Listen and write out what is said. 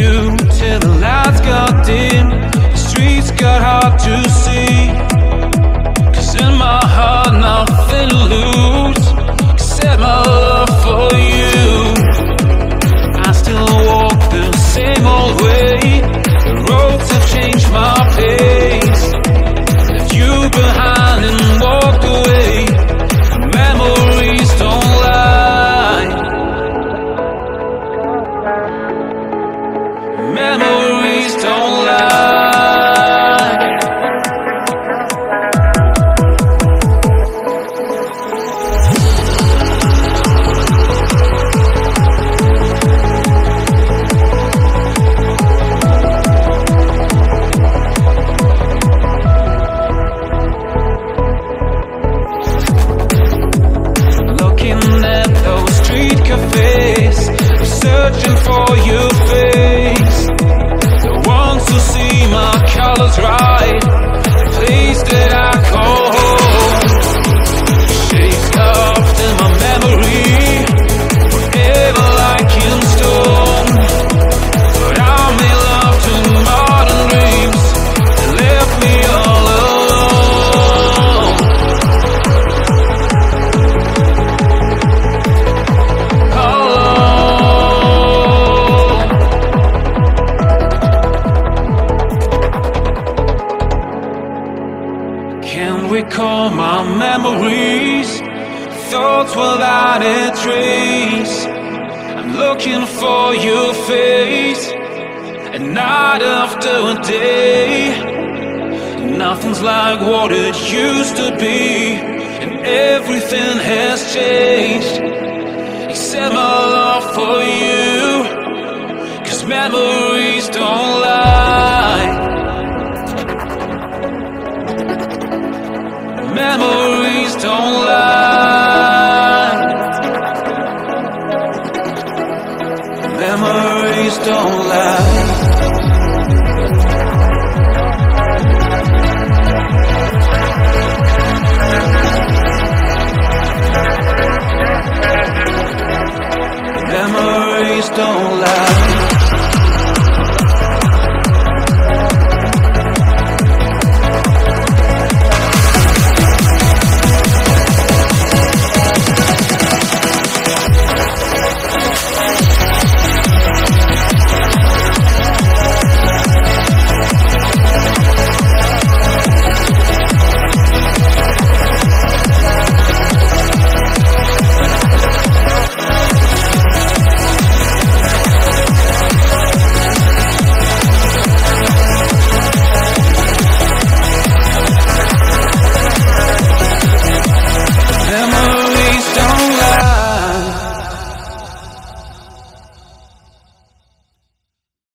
you till the lights got dim. The streets got hard to see. Cause in my heart. Except my love for you. I still walk the same old way. The roads have changed my Can recall my memories, thoughts without a trace. I'm looking for your face, and night after a day. Nothing's like what it used to be, and everything has changed except my love for you. Cause memories don't lie. memories don't lie